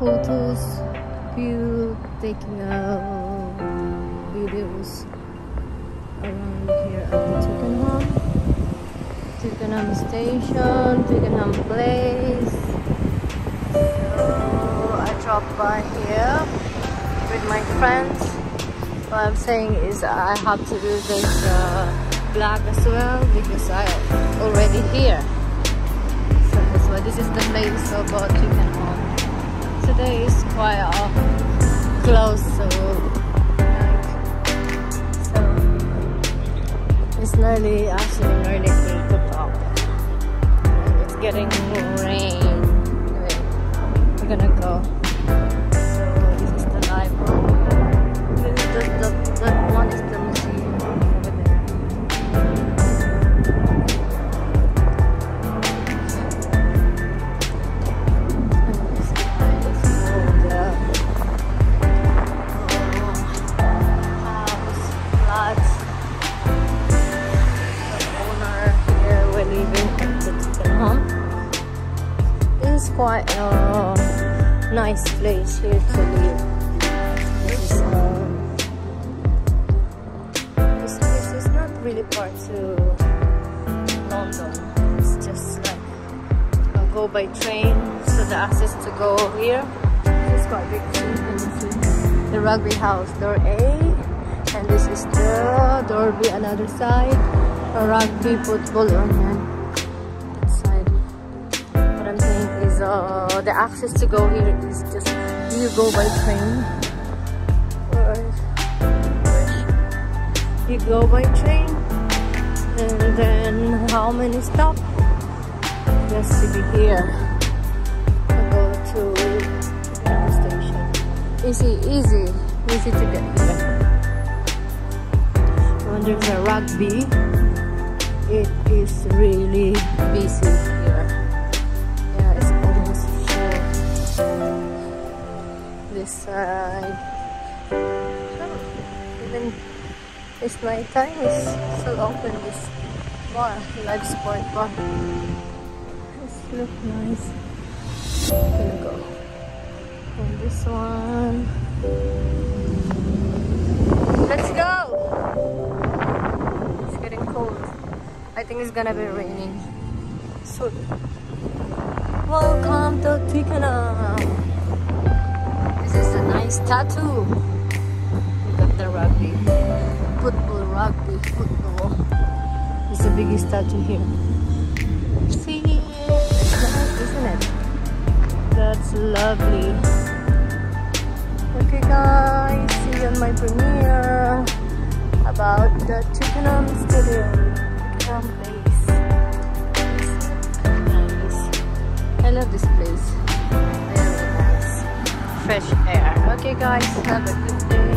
photos, few taking uh, videos around here at the Twickenham, Twickenham station, Twickenham place. So I dropped by here with my friends. What I'm saying is I have to do this uh, vlog as well because I'm already here. So why this is the place of uh, Twickenham. Today is quite uh, close, so like, so it's nearly actually nearly eight o'clock. And it's getting. Really far to London. It's just like I'll go by train, so the access to go here is quite big. The rugby house, door A, and this is the door B, another side. A rugby football on that side. What I'm saying is, uh, the access to go here is just you go by train. You go by train, and then how many stops? Just to be here. I go to the station. Easy, easy, easy to get here. When there's a rugby, it is really busy here. Yeah, it's almost full. This side. Even it's night time, it's still open. This bar, live sport bar. This look nice. I'm Gonna go. And this one. Let's go! It's getting cold. I think it's gonna be raining soon. Welcome to Twickenham. This is a nice tattoo. Look at the rugby. Rugby, football. It's the biggest tattoo here. See? It's nice, isn't it? That's lovely. Okay guys, see you on my premiere about the Twickenham Stadium. Twickenham place. Nice. I love this place. Very nice. Fresh air. Okay guys, have a good day.